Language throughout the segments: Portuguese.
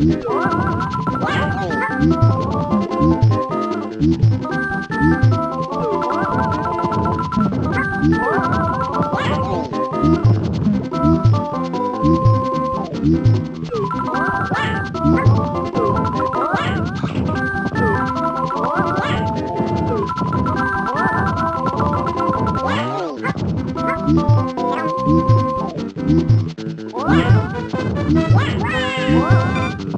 Wow.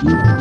Wow.